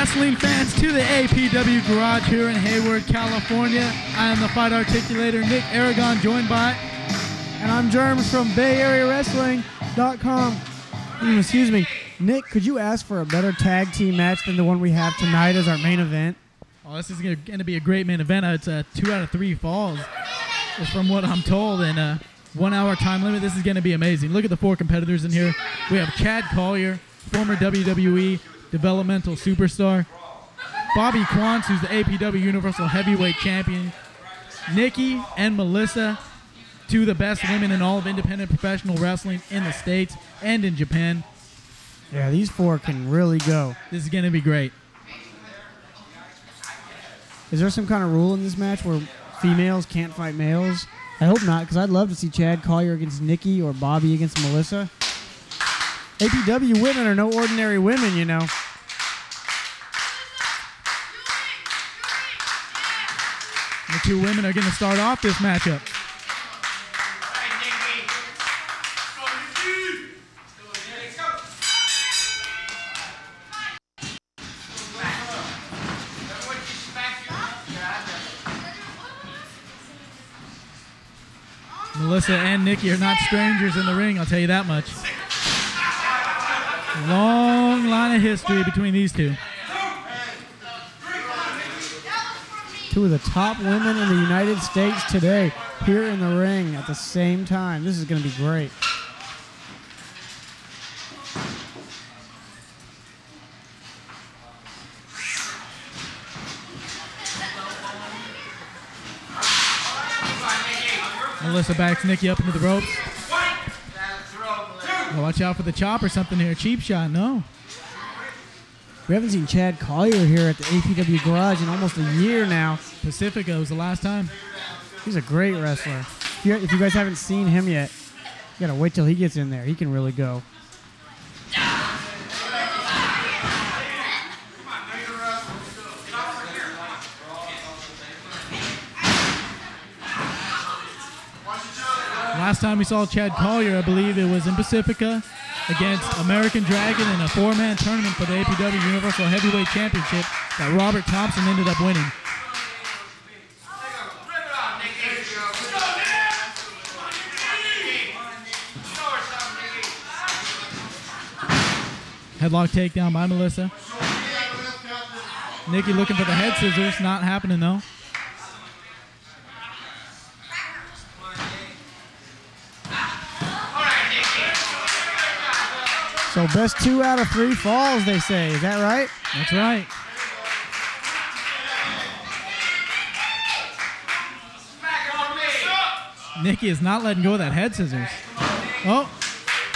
Wrestling fans, to the APW Garage here in Hayward, California. I am the fight articulator Nic Aragon, joined by. And I'm Jermz from BayAreaWrestling.com. Mm, excuse me. Nic, could you ask for a better tag team match than the one we have tonight as our main event? Oh, this is going to be a great main event. Uh, It's a two out of three falls, from what I'm told, and a one hour time limit. This is going to be amazing. Look at the four competitors in here. We have Chad Collyer, former WWE developmental superstar. Bobby Quance, who's the APW Universal Heavyweight Champion. Nikki and Melissa, two of the best women in all of independent professional wrestling in the States and in Japan. Yeah, these four can really go. This is going to be great. Is there some kind of rule in this match where females can't fight males? I hope not, because I'd love to see Chad Collyer against Nikki or Bobby against Melissa. APW women are no ordinary women, you know. The two women are going to start off this matchup. Melissa and Nikki are not strangers in the ring, I'll tell you that much. Long line of history between these two. Two of the top women in the United States today here in the ring at the same time. This is going to be great. Melissa backs Nikki up into the ropes. Oh, watch out for the chop or something here. Cheap shot, no. We haven't seen Chad Collyer here at the APW Garage in almost a year now. Pacifica was the last time. He's a great wrestler. If you, if you guys haven't seen him yet, you gotta wait till he gets in there. He can really go. Last time we saw Chad Collyer, I believe it was in Pacifica against American Dragon in a four-man tournament for the APW Universal Heavyweight Championship that Robert Thompson ended up winning. Headlock takedown by Melissa. Nikki looking for the head scissors, not happening though. So best two out of three falls, they say. Is that right? That's right. Nikki is not letting go of that head scissors. Oh,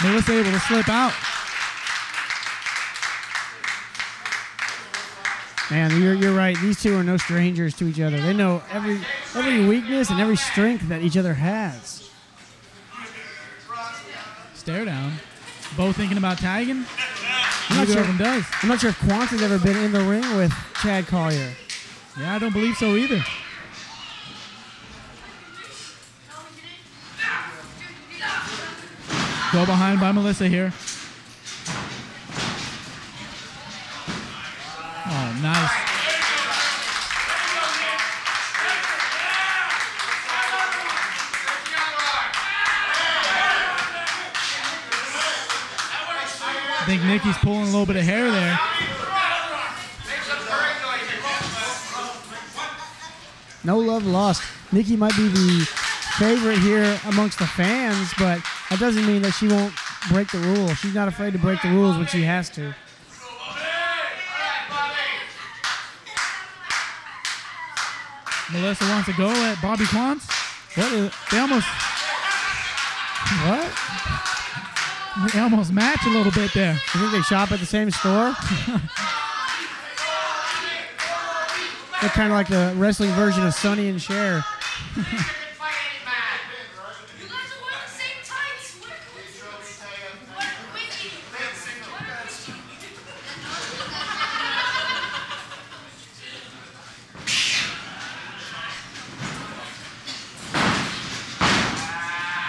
Melissa able to slip out. Man, you're, you're right. These two are no strangers to each other. They know every every weakness and every strength that each other has. Stare down. Both thinking about tagging. I'm not, Neither sure, if them does. I'm not sure if Quance has ever been in the ring with Chad Collyer. Yeah, I don't believe so either. Go behind by Melissa here. Nikki's pulling a little bit of hair there. No love lost. Nikki might be the favorite here amongst the fans, but that doesn't mean that she won't break the rules. She's not afraid to break the rules when she has to. Melissa wants to go at Bobby Quance. What is They almost what? They almost match a little bit there. You think they shop at the same store? They're kind of like the wrestling version of Sonny and Cher.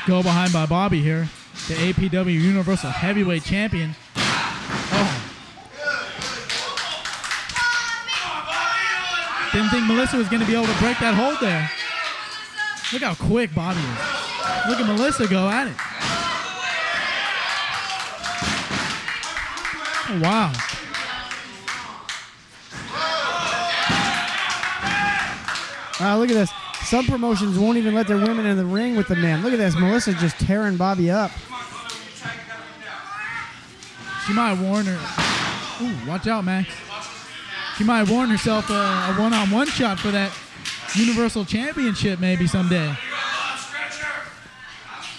Go behind by Bobby here, the APW Universal Heavyweight Champion. Oh, Didn't think Melissa was going to be able to break that hold there. Look how quick Bobby is. Look at Melissa go at it. Oh, wow. Wow, look at this. Some promotions won't even let their women in the ring with the men. Look at this. Melissa just tearing Bobby up. She might warn her. Ooh, watch out, Max. She might warn herself a, uh, a one-on-one shot for that Universal Championship maybe someday.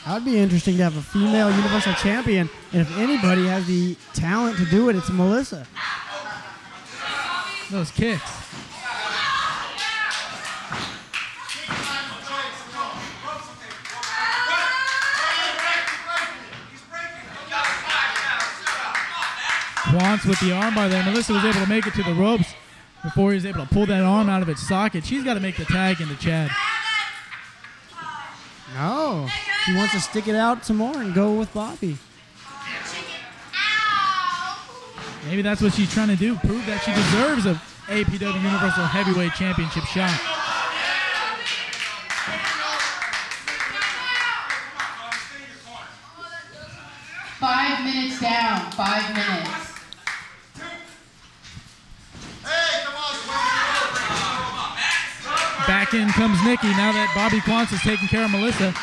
That'd be interesting to have a female Universal Champion. And if anybody has the talent to do it, it's Melissa. Those kicks. Quance with the armbar there. Melissa was able to make it to the ropes before he was able to pull that arm out of its socket. She's got to make the tag into Chad. No. She wants to stick it out some more and go with Bobby. Maybe that's what she's trying to do. Prove that she deserves a APW Universal Heavyweight Championship shot. Five minutes down. Five minutes. Hey, come on, Smoky. Back in comes Nikki now that Bobby Quance is taking care of Melissa.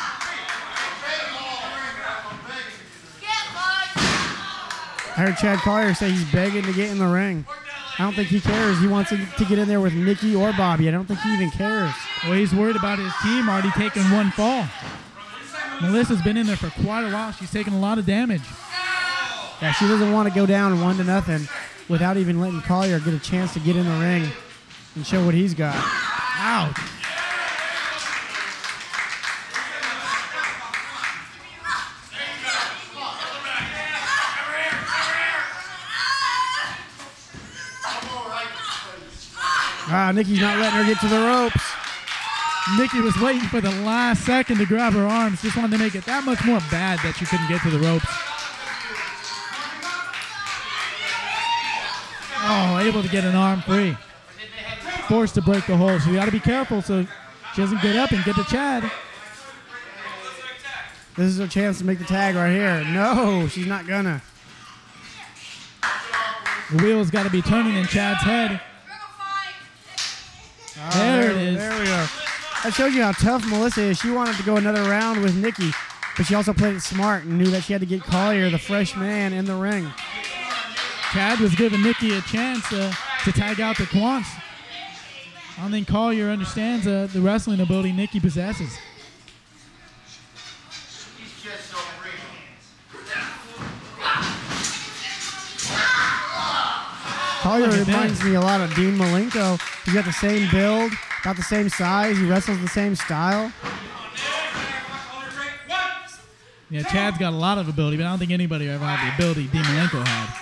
I heard Chad Collyer say he's begging to get in the ring. I don't think he cares. He wants to to get in there with Nikki or Bobby. I don't think he even cares. Well, he's worried about his team already taking one fall. Melissa's been in there for quite a while. She's taking a lot of damage. Yeah, she doesn't want to go down one to nothing without even letting Collyer get a chance to get in the ring and show what he's got. Ouch. Ah, Nikki's not letting her get to the ropes. Nikki was waiting for the last second to grab her arms. Just wanted to make it that much more bad that she couldn't get to the ropes. Oh, able to get an arm free. Forced to break the hold. So you got to be careful so she doesn't get up and get to Chad. This is her chance to make the tag right here. No, she's not gonna. The wheel's got to be turning in Chad's head. Ah, There it is. There we go. That shows you how tough Melissa is. She wanted to go another round with Nikki, but she also played it smart and knew that she had to get Collyer, the fresh man, in the ring. Chad was giving Nikki a chance uh, to tag out the Quance. I don't think Collyer understands uh, the wrestling ability Nikki possesses. Collyer reminds me a lot of Dean Malenko. He's got the same build, about the same size. He wrestles the same style. Yeah, Chad's got a lot of ability, but I don't think anybody ever had the ability Dean Malenko had.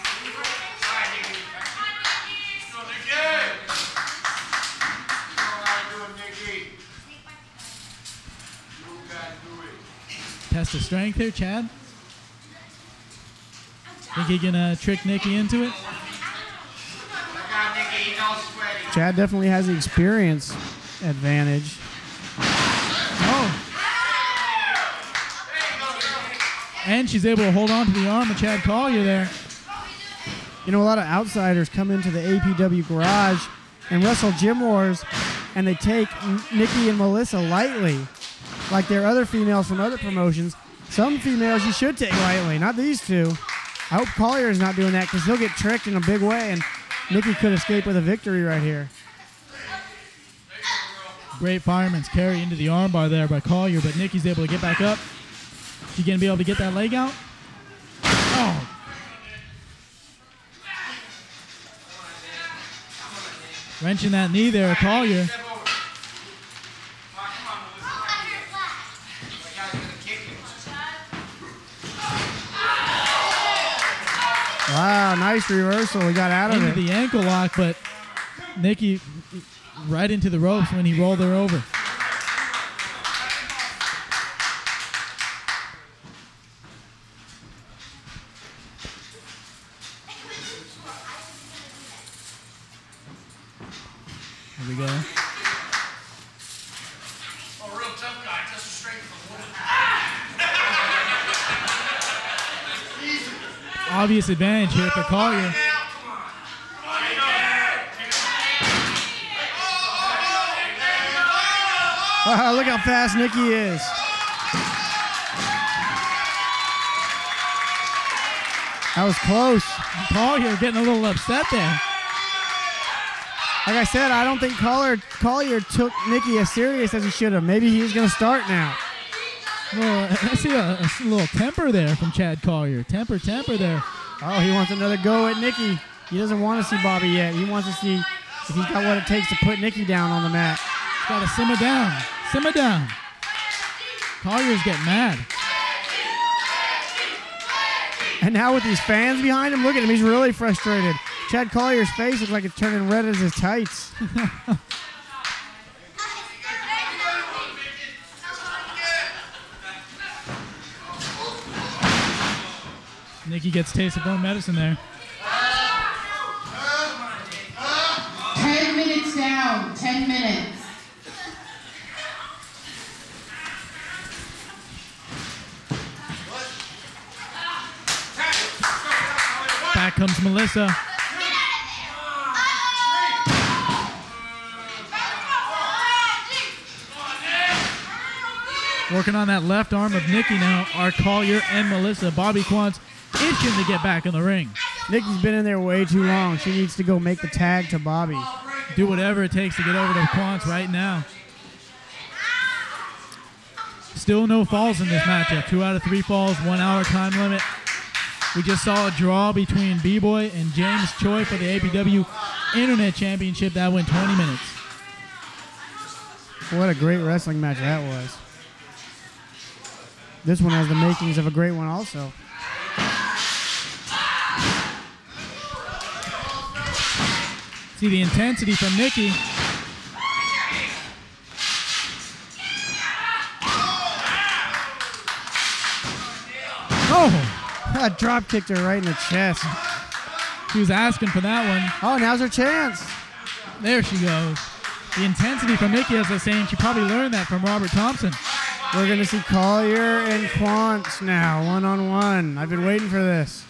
Test of strength here, Chad. Think he can uh, trick Nikki into it? Chad definitely has the experience advantage. Oh. And she's able to hold on to the arm of Chad Collyer there. You know, a lot of outsiders come into the APW garage and wrestle Gym Wars, and they take Nikki and Melissa lightly, like their other females from other promotions. Some females you should take lightly, not these two. I hope Collyer is not doing that because he'll get tricked in a big way, and Nikki could escape with a victory right here. Great fireman's carry into the armbar there by Collyer, but Nikki's able to get back up. She gonna be able to get that leg out? Oh. Wrenching that knee there, Collyer. Wow, nice reversal. He got out of into it. the ankle lock, but Nikki right into the ropes when he rolled her over. Here we go. Oh, real tough guy, just straight from the Obvious advantage here for Collyer. Wow, look how fast Nikki is. That was close. Collyer getting a little upset there. Like I said, I don't think Collyer, Collyer took Nikki as serious as he should have. Maybe he's going to start now. Well, I see a, a little temper there from Chad Collyer. Temper, temper there. Oh, he wants another go at Nikki. He doesn't want to see Bobby yet. He wants to see if he's got what it takes to put Nikki down on the mat. He's Got to simmer down. Simmer down. Collyer's getting mad. And now with these fans behind him, look at him. He's really frustrated. Chad Collyer's face looks like it's turning red as his tights. Nikki gets taste of her medicine there. Ten minutes down, ten minutes. Back comes Melissa. Working on that left arm of Nikki now are Collyer and Melissa. Bobby Quance's itching to get back in the ring. Nikki's been in there way too long. She needs to go make the tag to Bobby. Do whatever it takes to get over to Quance right now. Still no falls in this matchup. Two out of three falls, one hour time limit. We just saw a draw between B-Boy and James Choi for the APW Internet Championship. That went 20 minutes. What a great wrestling match that was. This one has the makings of a great one also. See the intensity from Nikki. Oh, That drop kicked her right in the chest. She was asking for that one. Oh, now's her chance. There she goes. The intensity from Nikki, as I was saying, she probably learned that from Robert Thompson. We're going to see Collyer and Quance now, one on one. I've been waiting for this.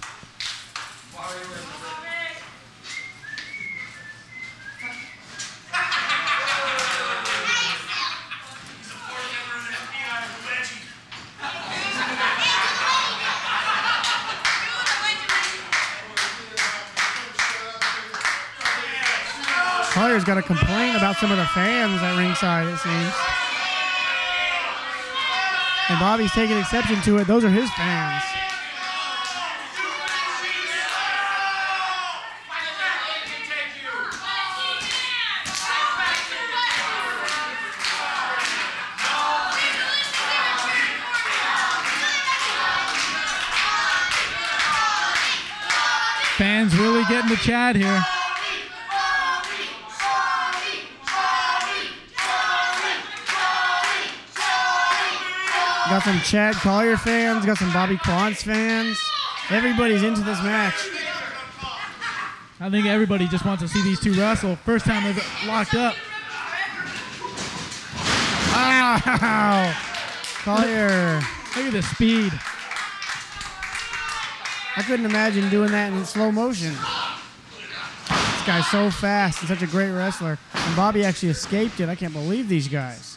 About some of the fans at ringside, it seems. And Bobby's taking exception to it. Those are his fans. Fans really getting to Chad here. Got some Chad Collyer fans, got some Bobby Quance fans. Everybody's into this match. I think everybody just wants to see these two wrestle. First time they've locked up. Wow! Collyer. Look at the speed. I couldn't imagine doing that in slow motion. This guy's so fast and such a great wrestler. And Bobby actually escaped it. I can't believe these guys.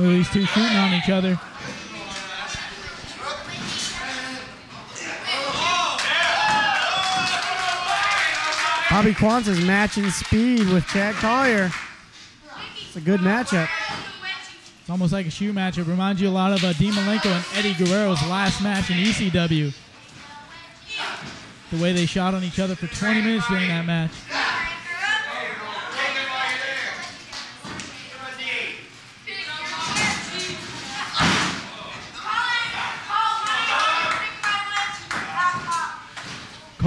Look at these two shooting on each other. Bobby Quance is matching speed with Chad Collyer. It's a good matchup. It's almost like a shoe matchup. Reminds you a lot of uh, Dean Malenko and Eddie Guerrero's last match in ECW. The way they shot on each other for 20 minutes during that match.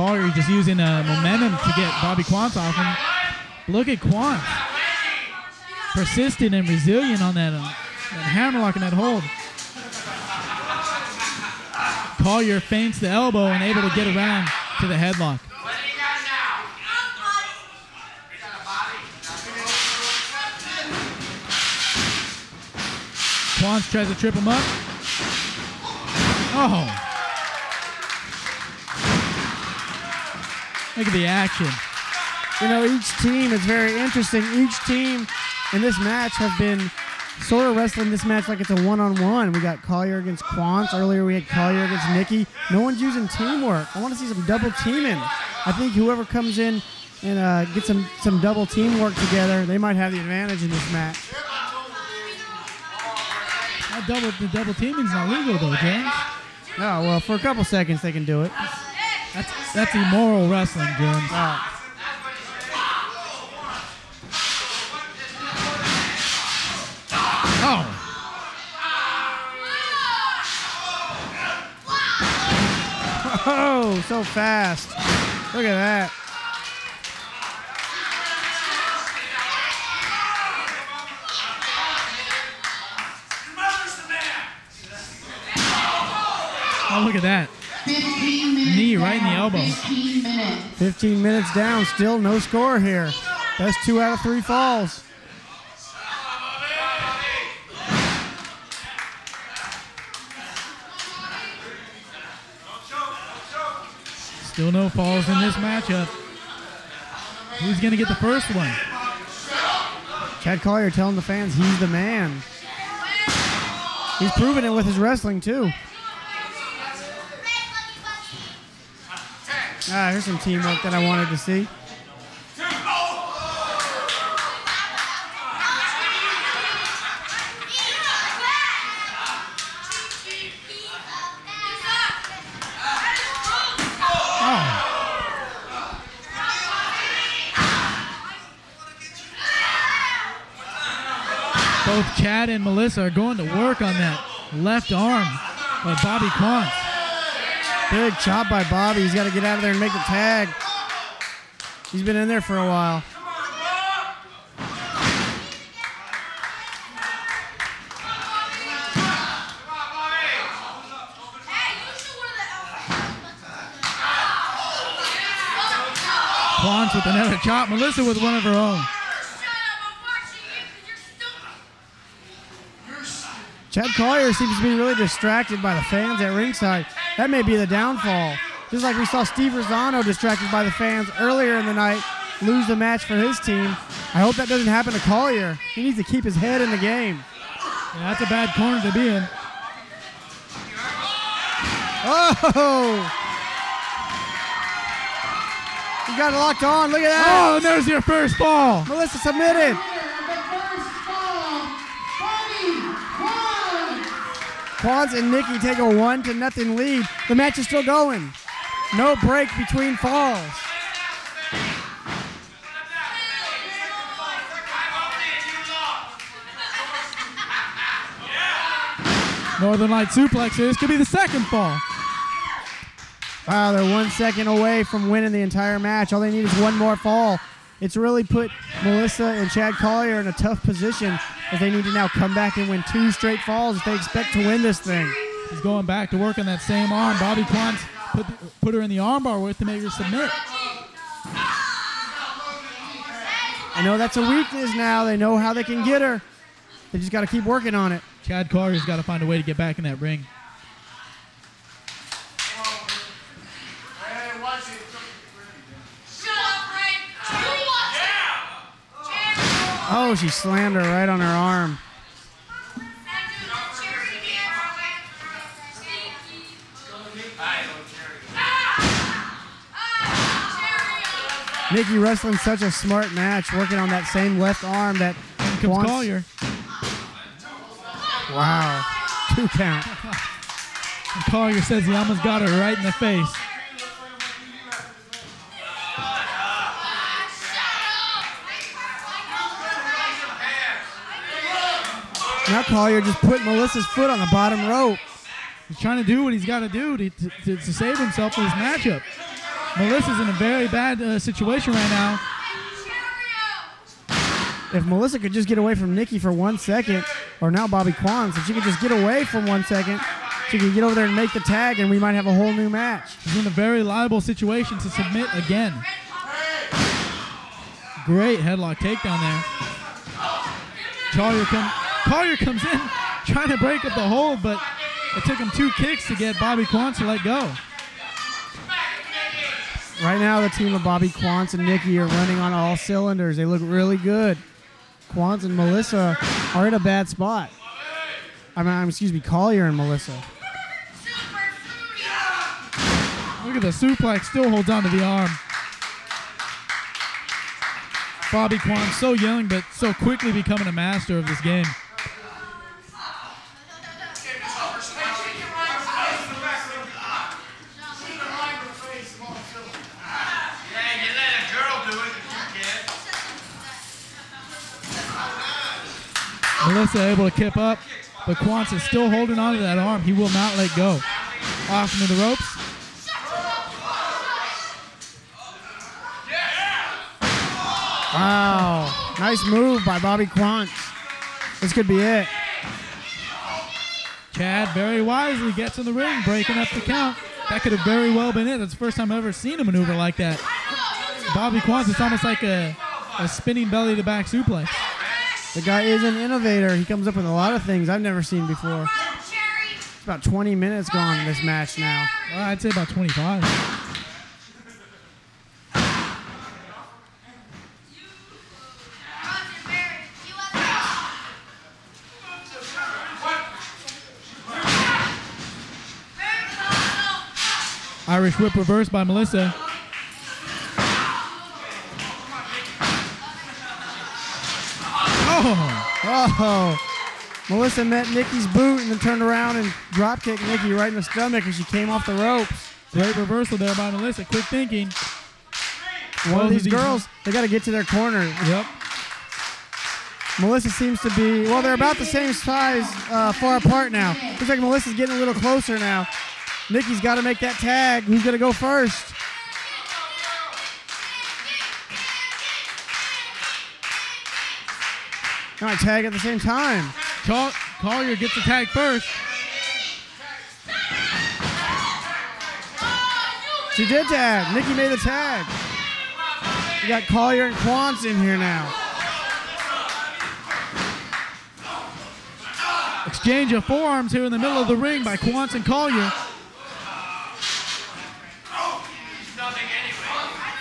Collyer just using uh, momentum to get Bobby Quance off him. Look at Quance. Persistent and resilient on that, uh, that hammerlock and that hold. Collyer feints the elbow and able to get around to the headlock. Quance tries to trip him up. Oh. Look at the action. You know, each team is very interesting. Each team in this match have been sort of wrestling this match like it's a one-on-one. We got Collyer against Quance. Earlier we had Collyer against Nikki. No one's using teamwork. I want to see some double teaming. I think whoever comes in and uh, gets some, some double teamwork together, they might have the advantage in this match. That double, the double teaming's not legal though, James. Oh, well, for a couple seconds they can do it. That's that's immoral wrestling. Oh. Oh. Oh, so fast. Look at that. Oh, look at that. 15 minutes Knee right in the elbow. 15 minutes. 15 minutes down, still no score here. That's two out of three falls. Still no falls in this matchup. Who's gonna get the first one? Chad Collyer telling the fans he's the man. He's proven it with his wrestling too. Ah, here's some teamwork that I wanted to see. Both Chad and Melissa are going to work on that left arm of Bobby Quance. Big chop by Bobby. He's got to get out of there and make the tag. He's been in there for a while. Quance with another chop. Melissa with one of her own. Chad Collyer seems to be really distracted by the fans at ringside. That may be the downfall. Just like we saw Steve Rizzono distracted by the fans earlier in the night lose the match for his team. I hope that doesn't happen to Collyer. He needs to keep his head in the game. Yeah, that's a bad corner to be in. Oh! He got it locked on. Look at that. Oh, and there's your first ball. Melissa submitted. The first fall, Bobby Quance. Quance and Nikki take a one to nothing lead. The match is still going. No break between falls. Northern Light suplexes could be the second fall. Wow, they're one second away from winning the entire match. All they need is one more fall. It's really put Melissa and Chad Collyer in a tough position as they need to now come back and win two straight falls if they expect to win this thing. He's going back to work on that same arm. Bobby Quance put, put her in the armbar with to make her submit. I know that's a weakness now. They know how they can get her. They just got to keep working on it. Chad Collyer's got to find a way to get back in that ring. Oh, she slammed her right on her arm. Nikki wrestling such a smart match, working on that same left arm that comes Collyer. Wow, two count. Collyer says he almost got her right in the face. Now Collyer just put Melissa's foot on the bottom rope. He's trying to do what he's got to do to, to, to, save himself for this matchup. Melissa's in a very bad uh, situation right now. If Melissa could just get away from Nikki for one second, or now Bobby Quance, if she could just get away for one second, She could get over there and make the tag, and we might have a whole new match. She's in a very liable situation to submit again. Great headlock takedown there. Collyer, come, Collyer comes in trying to break up the hold, but it took him two kicks to get Bobby Quance to let go. Right now, the team of Bobby Quance and Nikki are running on all cylinders. They look really good. Quance and Melissa are in a bad spot. I mean, excuse me, Collyer and Melissa. Look at the suplex, still holds on to the arm. Bobby Quance so young, but so quickly becoming a master of this game. Yeah, you let a girl do it, but you can't. Melissa able to kip up, but Quance is still holding on to that arm. He will not let go. Off into the ropes. Wow. Nice move by Bobby Quance. This could be it. Chad very wisely gets in the ring, breaking up the count. That could have very well been it. That's the first time I've ever seen a maneuver like that. Bobby Quance, it's almost like a, a spinning belly to back suplex. The guy is an innovator. He comes up with a lot of things I've never seen before. It's about 20 minutes gone in this match now. Well, I'd say about 25. Irish whip reverse by Melissa. Oh, Oh, Melissa met Nikki's boot and then turned around and drop kicked Nikki right in the stomach as she came off the ropes. great reversal there by Melissa. Quick thinking. One of these these- girls, they got to get to their corner. Yep. Melissa seems to be, well, they're about the same size, uh, far apart now. Looks like Melissa's getting a little closer now. Nikki's got to make that tag. Who's going to go first? Right, tag at the same time. Col- Collyer gets the tag first. She did tag. Nikki made the tag. You got Collyer and Quance in here now. Exchange of forearms here in the middle of the ring by Quance and Collyer.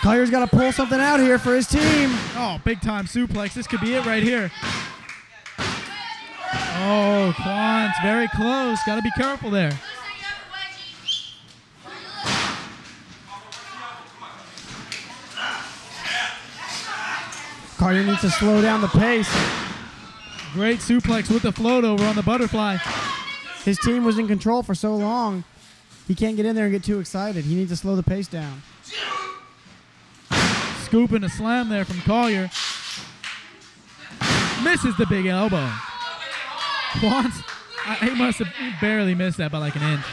Collyer's got to pull something out here for his team. Oh, big time suplex. This could be it right here. Oh, Quance, very close. Got to be careful there. Carter needs to slow down the pace. Great suplex with the float over on the butterfly. His team was in control for so long. He can't get in there and get too excited. He needs to slow the pace down. Scoop and a slam there from Collyer. Misses the big elbow. Quance, I, he must have barely missed that by like an inch.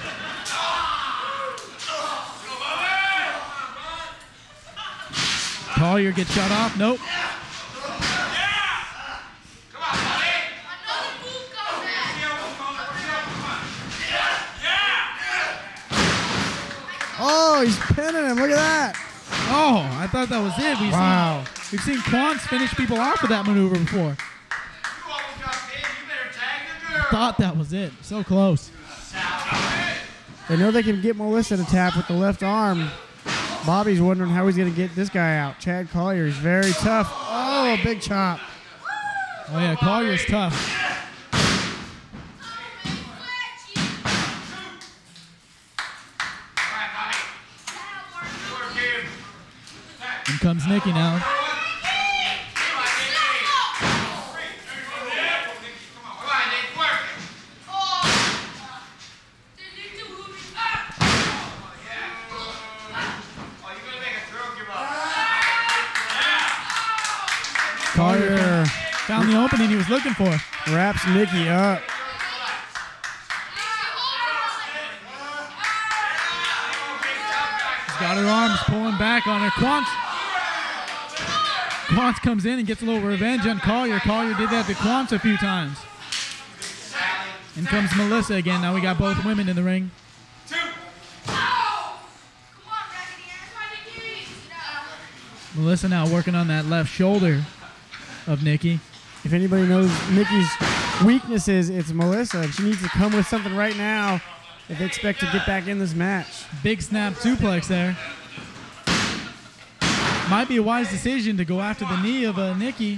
Collyer gets shut off. Nope. Oh, he's pinning him. Look at that. Oh, I thought that was it. We've Wow. seen we've seen Quance finish people off with that maneuver before. You almost got pinned. You better tag the girl. Thought that was it. So close. They know they can get Melissa to tap with the left arm. Bobby's wondering how he's going to get this guy out. Chad Collyer is very tough. Oh, a big chop. Oh yeah, Collyer's tough. All right, Bobby. Work him. In comes Nikki now. Looking for. Wraps Nikki up. She's got her arms pulling back on her. Quance. Quance comes in and gets a little revenge on Collyer. Collyer did that to Quance a few times. In comes Melissa again. Now we got both women in the ring. Melissa now working on that left shoulder of Nikki. If anybody knows Nikki's weaknesses, it's Melissa. And she needs to come with something right now if they expect to get back in this match. Big snap suplex there. Might be a wise decision to go after the knee of uh, Nikki.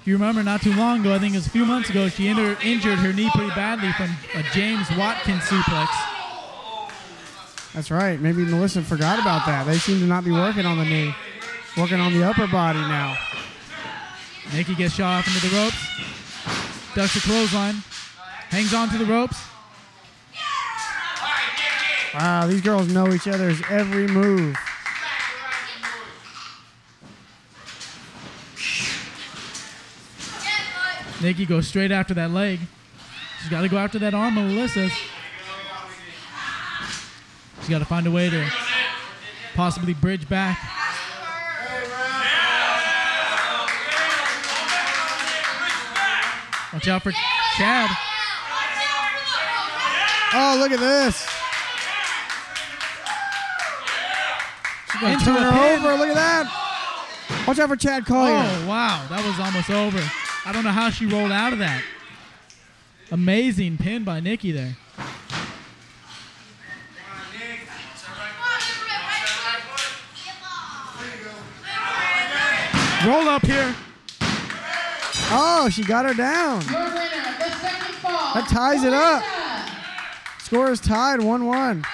If you remember, not too long ago, I think it was a few months ago, she inter- injured her knee pretty badly from a James Watkins suplex. That's right. Maybe Melissa forgot about that. They seem to not be working on the knee, working on the upper body now. Nikki gets shot off into the ropes. Ducks a clothesline. Hangs on to the ropes. Wow, these girls know each other's every move. Nikki goes straight after that leg. She's got to go after that arm of Melissa's. She's got to find a way to possibly bridge back. Watch out for Chad. Oh, look at this. She's gonna turn her pin. over. Look at that. Watch out for Chad Collyer. Oh, wow. That was almost over. I don't know how she rolled out of that. Amazing pin by Nikki there. Roll up here. Oh, she got her down. Your winner, the second fall. That ties it up. Score is tied 1 1.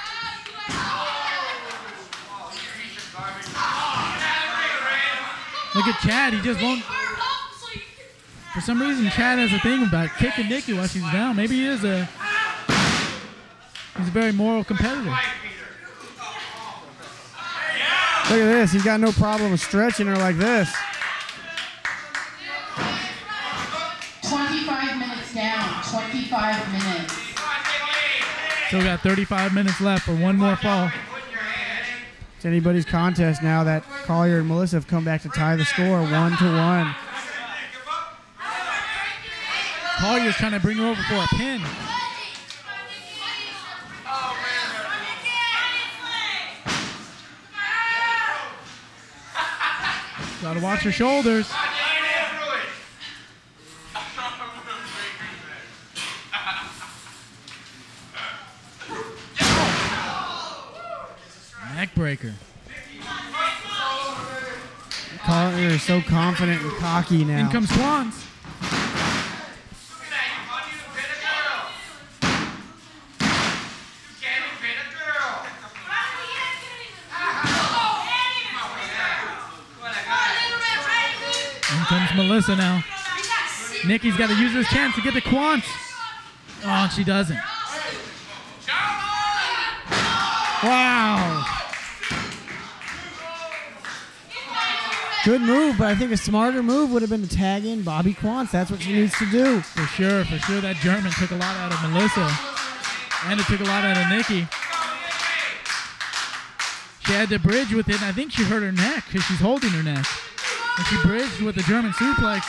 Look at Chad. He just won't. For some reason, Chad has a thing about kicking Nikki while she's down. Maybe he is a. He's a very moral competitor. Look at this. He's got no problem stretching her like this. Still got 35 minutes left for one more fall. It's anybody's contest now that Collyer and Melissa have come back to tie the score 1 to 1. Collyer's trying to bring her over for a pin. Gotta watch her shoulders. Breaker. Collyer is so confident and cocky now. In comes Quance. In comes Melissa now. Nikki's got to use this chance to get the Quance. Oh, she doesn't. Wow. Good move, but I think a smarter move would have been to tag in Bobby Quance. That's what she needs to do. For sure, for sure. That German took a lot out of Melissa. And it took a lot out of Nikki. She had to bridge with it, and I think she hurt her neck because she's holding her neck. And she bridged with the German suplex.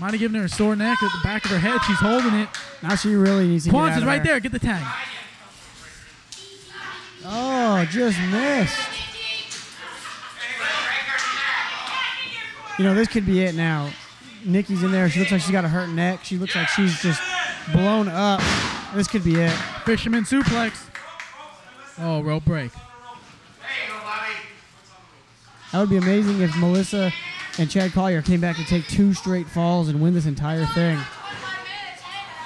Might have given her a sore neck at the back of her head. She's holding it. Now she really needs to Quance is right there. Get the tag. Oh, just missed. You know, this could be it now. Nikki's in there. She looks like she's got a hurt neck. She looks like she's just blown up. This could be it. Fisherman suplex. Oh, rope break. That would be amazing if Melissa and Chad Collyer came back to take two straight falls and win this entire thing.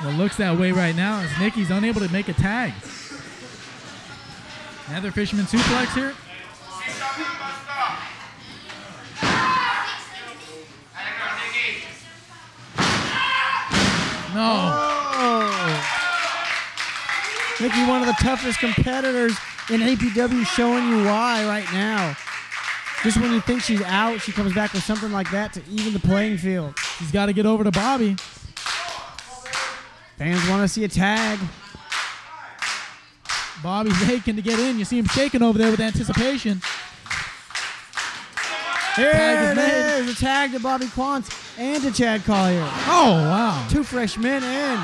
Well, it looks that way right now as Nikki's unable to make a tag. Another fisherman suplex here. No. Oh. One of the toughest competitors in APW, showing you why right now. Just when you think she's out, she comes back with something like that to even the playing field. He's got to get over to Bobby. Fans want to see a tag. Bobby's aching to get in. You see him shaking over there with anticipation. Here Tag it made. is. A tag to Bobby Quance and to Chad Collyer. Oh, wow. Two freshmen in.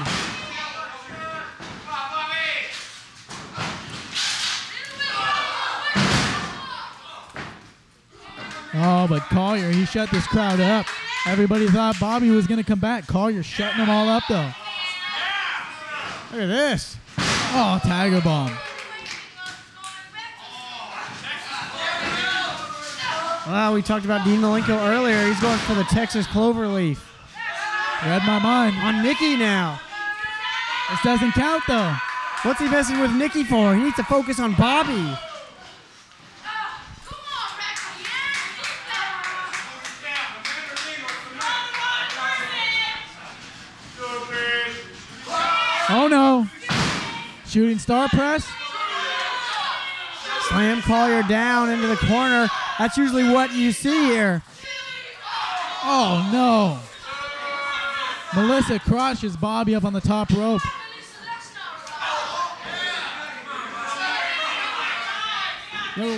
Oh, but Collyer, he shut this crowd up. Everybody thought Bobby was going to come back. Collyer shutting them all up, though. Look at this. Oh, Tiger Bomb. Well, we talked about Dean Malenko earlier. He's going for the Texas Cloverleaf. Read my mind. On Nikki now. This doesn't count, though. What's he messing with Nikki for? He needs to focus on Bobby. Oh, no. Shooting star press. Slam Collyer down into the corner. That's usually what you see here. Oh, no. Melissa crushes Bobby up on the top rope.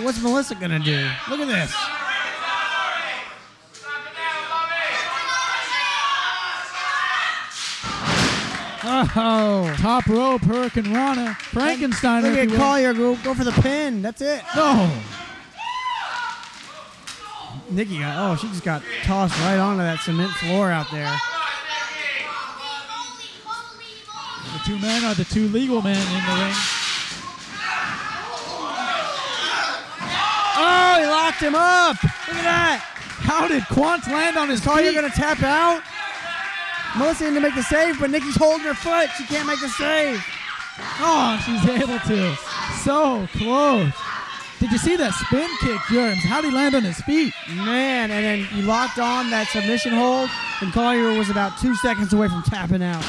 What's Melissa gonna do? Look at this. Oh. Top rope, Hurricanrana. Frankensteiner. Look if at. Collyer go, go for the pin. That's it. No. Nikki got, oh, she just got tossed right onto that cement floor out there. The two men are the two legal men in the ring. Oh, he locked him up. Look at that. How did Quance land on his Collyer feet? gonna tap out. Melissa in to make the save, but Nikki's holding her foot. She can't make the save. Oh, she's able to. So close. Did you see that spin kick, Jermz? How did he land on his feet? Man, and then he locked on that submission hold, and Collyer was about two seconds away from tapping out.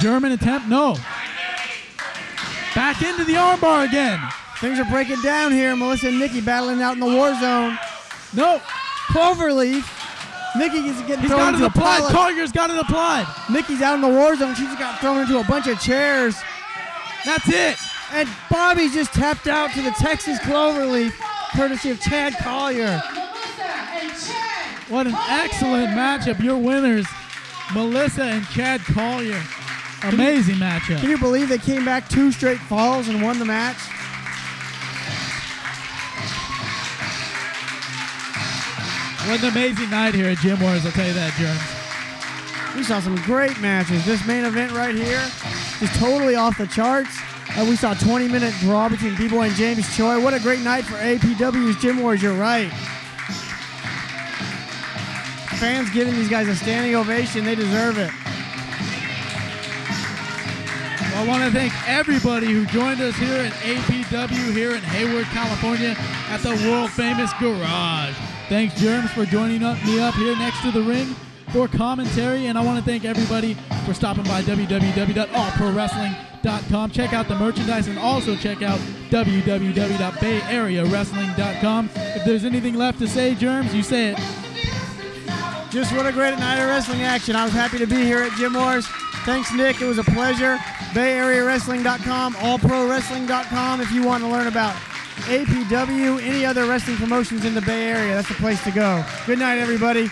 German attempt, no. Back into the armbar again. Things are breaking down here. Melissa and Nikki battling out in the war zone. No. Cloverleaf. Nikki is getting He's thrown into a pile Collyer's got it applied. Nikki's out in the war zone. She just got thrown into a bunch of chairs. That's it. And Bobby just tapped out to the Texas Cloverleaf, courtesy of Chad Collyer. What an excellent matchup. Your winners, Melissa and Chad Collyer. Amazing matchup. Can you believe they came back two straight falls and won the match? What an amazing night here at Gym Wars, I'll tell you that, Jermz. We saw some great matches. This main event right here is totally off the charts. Uh, we saw a 20 minute draw between B-Boy and James Choi. What a great night for APW's Gym Wars, you're right. Fans giving these guys a standing ovation. They deserve it. I want to thank everybody who joined us here at APW here in Hayward, California at the world famous Garage. Thanks, Jermz, for joining up, me up here next to the ring for commentary. And I want to thank everybody for stopping by www.allprowrestling.com. Check out the merchandise and also check out www.bayareawrestling.com. If there's anything left to say, Jermz, you say it. Just what a great night of wrestling action. I was happy to be here at Gym Wars. Thanks, Nic. It was a pleasure. BayAreaWrestling.com, AllProWrestling.com if you want to learn about APW, any other wrestling promotions in the Bay Area. That's the place to go. Good night, everybody.